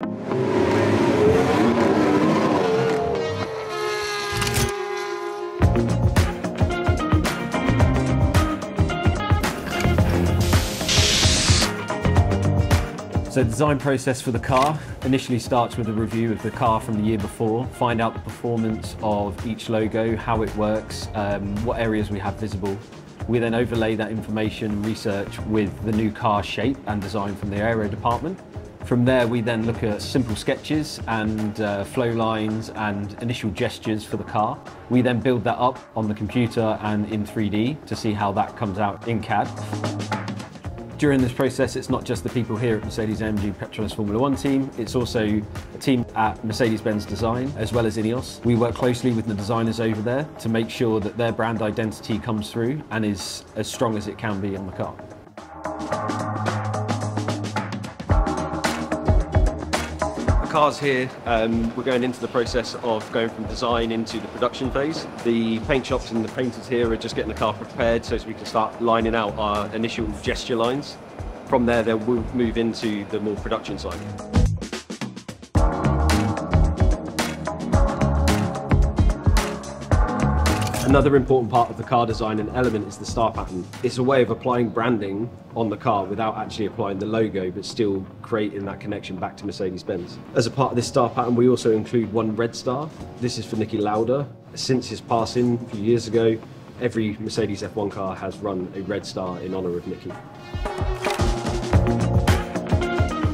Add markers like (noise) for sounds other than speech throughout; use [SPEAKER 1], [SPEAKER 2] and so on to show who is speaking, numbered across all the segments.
[SPEAKER 1] So the design process for the car initially starts with a review of the car from the year before, find out the performance of each logo, how it works, um, what areas we have visible. We then overlay that information research with the new car shape and design from the aero department. From there, we then look at simple sketches and uh, flow lines and initial gestures for the car. We then build that up on the computer and in 3D to see how that comes out in CAD. During this process, it's not just the people here at Mercedes-AMG Petronas Formula One team, it's also a team at Mercedes-Benz Design, as well as Ineos. We work closely with the designers over there to make sure that their brand identity comes through and is as strong as it can be on the car. Car's here, um, we're going into the process of going from design into the production phase. The paint shops and the painters here are just getting the car prepared so we can start lining out our initial gesture lines. From there, they'll move into the more production side. Another important part of the car design and element is the star pattern. It's a way of applying branding on the car without actually applying the logo, but still creating that connection back to Mercedes-Benz. As a part of this star pattern, we also include one red star. This is for Niki Lauda. Since his passing a few years ago, every Mercedes F1 car has run a red star in honour of Niki.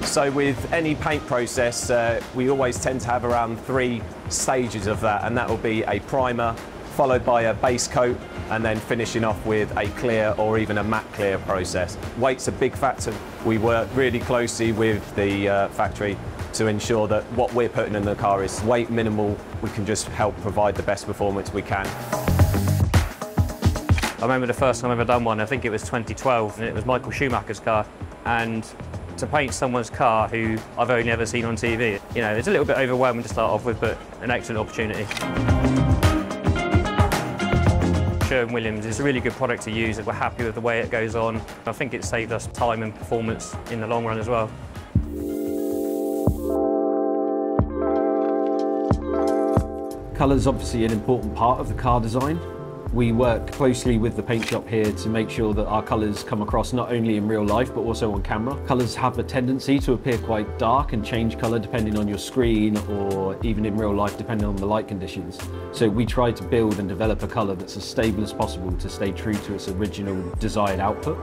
[SPEAKER 2] So with any paint process, uh, we always tend to have around three stages of that, and that will be a primer, followed by a base coat and then finishing off with a clear or even a matte clear process. Weight's a big factor. We work really closely with the uh, factory to ensure that what we're putting in the car is weight minimal. We can just help provide the best performance we can.
[SPEAKER 3] I remember the first time I've ever done one, I think it was 2012, and it was Michael Schumacher's car. And to paint someone's car who I've only ever seen on TV, you know, it's a little bit overwhelming to start off with, but an excellent opportunity. Sherwin-Williams is a really good product to use. We're happy with the way it goes on. I think it saved us time and performance in the long run as well.
[SPEAKER 1] Colour is obviously an important part of the car design. We work closely with the paint shop here to make sure that our colours come across not only in real life but also on camera. Colours have a tendency to appear quite dark and change colour depending on your screen or even in real life depending on the light conditions. So we try to build and develop a colour that's as stable as possible to stay true to its original desired output.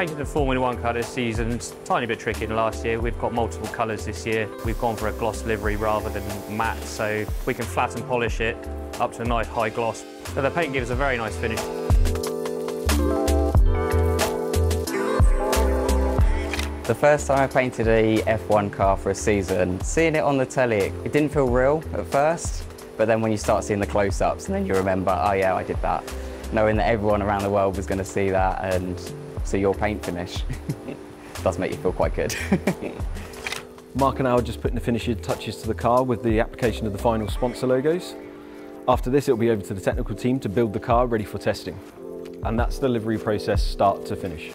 [SPEAKER 3] Painted the Formula One car this season, a tiny bit tricky than last year. We've got multiple colours this year. We've gone for a gloss livery rather than matte, so we can flat and polish it up to a nice high gloss. So the paint gives a very nice finish.
[SPEAKER 4] The first time I painted a F1 car for a season, seeing it on the telly, it didn't feel real at first, but then when you start seeing the close-ups and then you remember, oh yeah, I did that. Knowing that everyone around the world was going to see that and see your paint finish (laughs) does make you feel quite good. (laughs)
[SPEAKER 1] Mark and I are just putting the finishing touches to the car with the application of the final sponsor logos. After this, it'll be over to the technical team to build the car ready for testing. And that's the livery process start to finish.